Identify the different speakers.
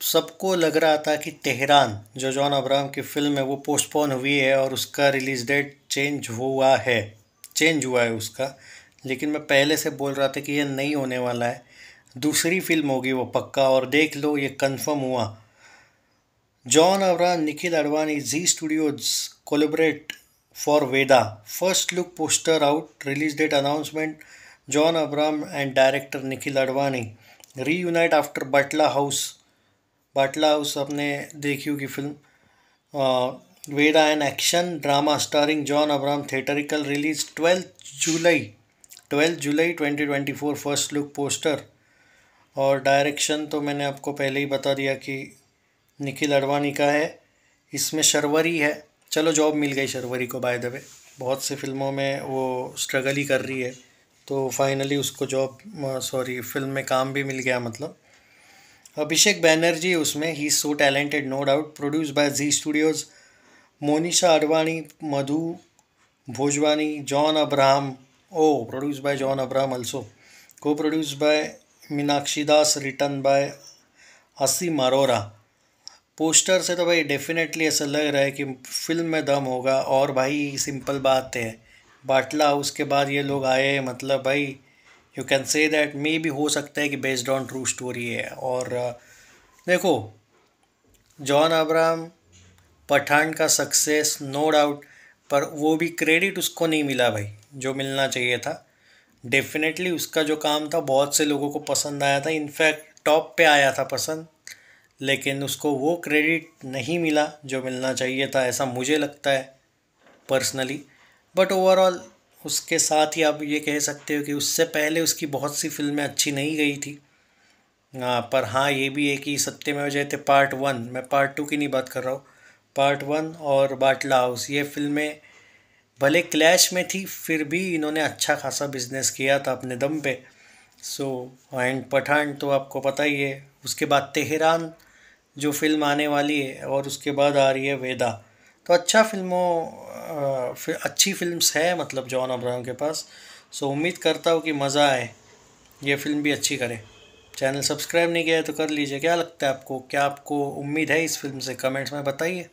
Speaker 1: सबको लग रहा था कि तेहरान, जो जॉन अब्राहम की फ़िल्म है, वो पोस्टपोन हुई है और उसका रिलीज़ डेट चेंज हुआ है। चेंज हुआ है उसका। लेकिन मैं पहले से बोल रहा था कि ये नहीं होने वाला है। दूसरी फ़िल्म होगी वो पक्का और देख लो, ये कंफर्म हुआ। John Abraham, Nikhil Advani Zee studios collaborate for Vedaa. First look poster out, release date announcement, John Abraham and director Nikhil Advani reunite after Batla House Batla House आपने देखी होगी film. Vedaa an action, drama starring John Abraham, theatrical release twelfth July. Twelfth July twenty twenty four, first look poster. और direction तो मैंने आपको पहले ही बता दिया कि निखिल अडवाणी का है। इसमें शर्वरी है। चलो जॉब मिल गई शर्वरी को बाय द वे बहुत से फ़िल्मों में वो स्ट्रगल ही कर रही है। तो फाइनली उसको जॉब सॉरी फ़िल्म में काम भी मिल गया मतलब। अभिषेक बैनर्जी, उसमें ही so talented no doubt produce by Zee studios Monisha Advani, Madhu Bhojwani, John Abraham, O produce by John Abraham also co produce by Meenakshi Das written by Aseem Arora poster से तो भाई definitely ऐसा लग रहा है कि film में दम होगा, और भाई सिंपल बात है, बाटला, उसके बाद ये लोग आए मतलब भाई you can say that may भी हो सकता है कि बेस्ड ऑन ट्रू स्टोरी है। और देखो जॉन अब्राहम पठान का सक्सेस नो डाउट पर वो भी क्रेडिट उसको नहीं मिला भाई, जो मिलना चाहिए था। डेफिनेटली उसका जो काम था, बहुत से लोगों को पसंद आया था। इनफैक्ट टॉप पे आया था पसंद, लेकिन उसको वो क्रेडिट नहीं मिला जो मिलना चाहिए था, ऐसा मुझे लगता है पर्सनली बट ओवरऑल उसके साथ ही आप ये कह सकते हो कि उससे पहले उसकी बहुत सी फ़िल्में अच्छी नहीं गई थी। आ, पर हाँ ये भी है कि Satyamev Jayate part one मैं पार्ट टू की नहीं बात कर रहा हूँ। पार्ट वन और बाटला हाउस ये फ़िल्में भले क्लैश में थी फिर भी इन्होंने अच्छा खासा बिज़नेस किया था अपने दम पे। सो एंड पठान तो आपको पता ही है। उसके बाद तेहरान जो फ़िल्म आने वाली है और उसके बाद आ रही है वेदा। तो अच्छा फ़िल्मों फिर अच्छी फिल्म्स है मतलब जॉन अब्राहम के पास। सो उम्मीद करता हूँ कि मज़ा आए। ये फ़िल्म भी अच्छी करे। चैनल सब्सक्राइब नहीं किया है तो कर लीजिए। क्या लगता है आपको? क्या आपको उम्मीद है इस फ़िल्म से? कमेंट्स में बताइए।